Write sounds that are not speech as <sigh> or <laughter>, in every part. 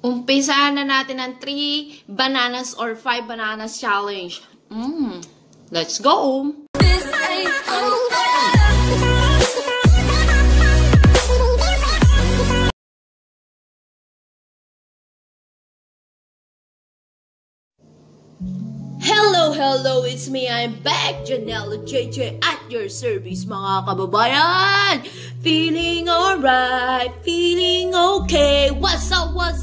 Umpisahan na natin ang 3 bananas or 5 bananas challenge. Mm, let's go! Hello, hello, it's me. I'm back, Janelle JJ at your service, mga kababayan.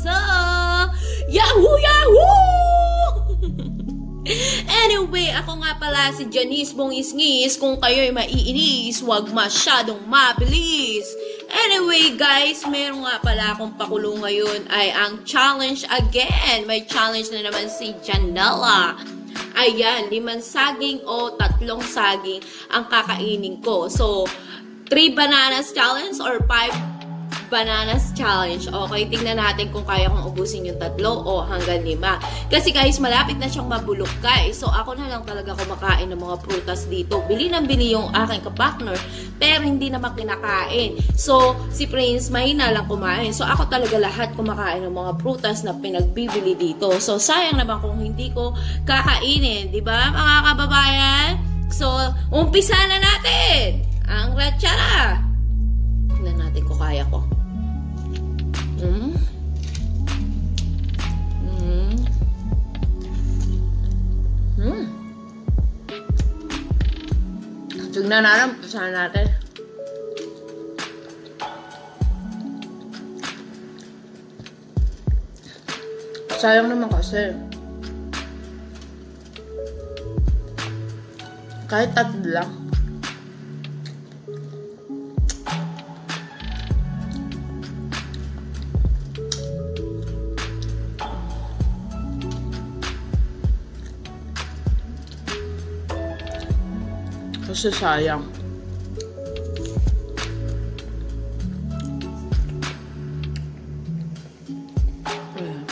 Up? Yahoo, yahoo! <laughs> anyway, ako nga pala si Janice Bongis-ngis. Kung kayo'y maiinis, huwag masyadong mabilis. Anyway, guys, meron nga pala akong pakulo ngayon ay ang challenge again. May challenge na naman si Janela. Ayan, limang saging o tatlong saging ang kakainin ko. So, three bananas challenge or five bananas challenge. Okay, tingnan natin kung kaya kong ubusin yung tatlo o hanggang lima. Kasi guys, malapit na siyang mabulok guys. So, ako na lang talaga kumakain ng mga prutas dito. Bili ng bili yung aking kapakner, pero hindi naman kinakain. So, si Prince, mahina lang kumain. So, ako talaga lahat kumakain ng mga prutas na pinagbibili dito. So, sayang naman kung hindi ko kakainin. ba mga kababayan? So, umpisa na natin! Ang ratsara! Tingnan natin kung kaya ko. Mm. Mm. Mm. Tignan natin, pasahan natin. Sayang naman kasi. Kahit tatlo lang. Kasi sayang. Ayan.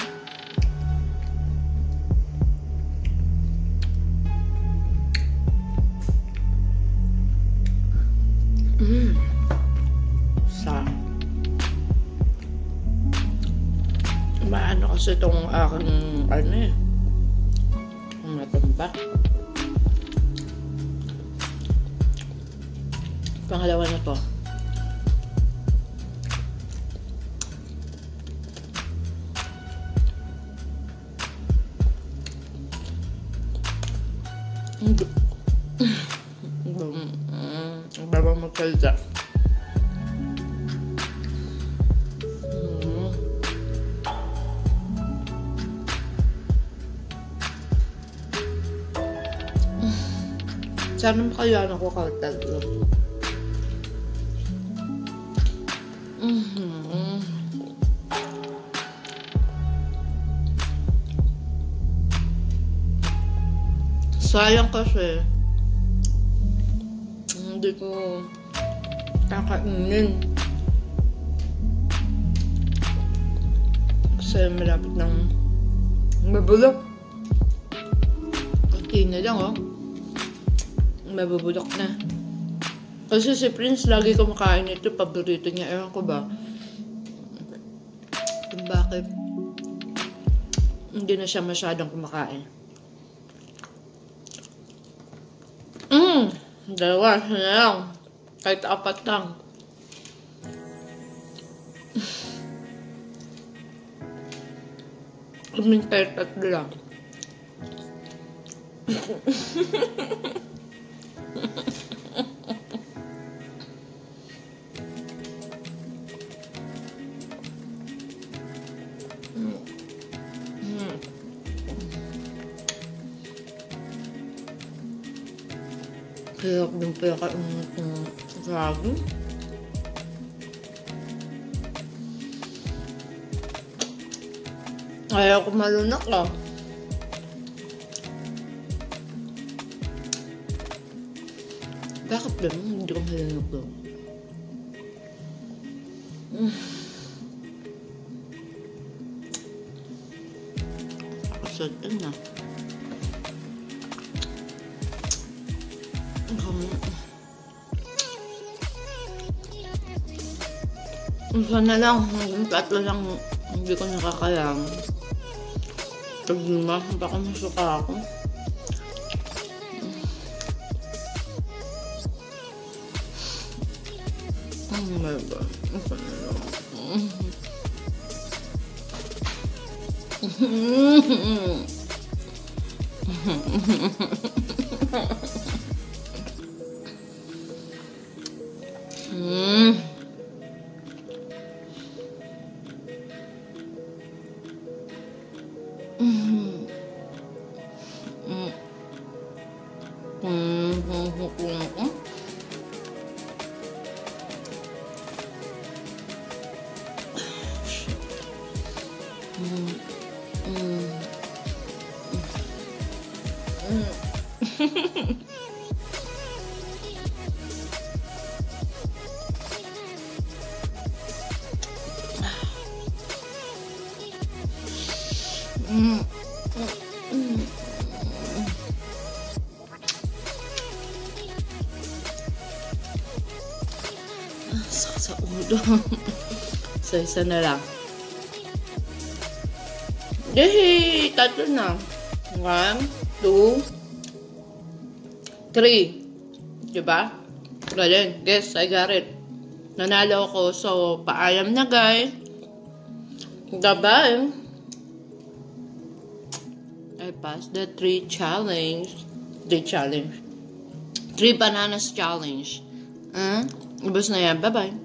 Mm. Sa Maano kasi itong aking ano eh. Matamba. Pangalawa na to. Ang baba magsalita. Sana makayaan ako kahit tatlo. Mhm. Sayang kasi hindi ko kakainin. Kasi malapit ng mabulok. Kunti na lang, oh. Mabubulok na. Kasi si Prince lagi kumakain ito, paborito niya. Ewan ko ba? Kung bakit hindi na siya masyadong kumakain. Mmm! Dalawa, na lang. Kahit apat lang. <laughs> Kaming kahit tatlo lang. <laughs> Hirap din pala kainit ng sabi. Ayaw ko malunak ah. Bakit ba hindi ko malunak daw? Mm. Kasad na. Isa na lang. Hanggang tatlo lang Hindi ko nakakayang. Problema, baka masuka ako. Oh my God. Ito na lang. Mm. <laughs> Mm. Sakit sa ulo. <laughs> so, isa na lang. Yay! Tatlo na. One, two, three. Diba? Galing. Guess, I got it. Nanalo ako. So, paalam na guys. Bye-bye. I passed the three challenge. Three challenge. Three bananas challenge. Hmm? Ubus na yan. Bye-bye.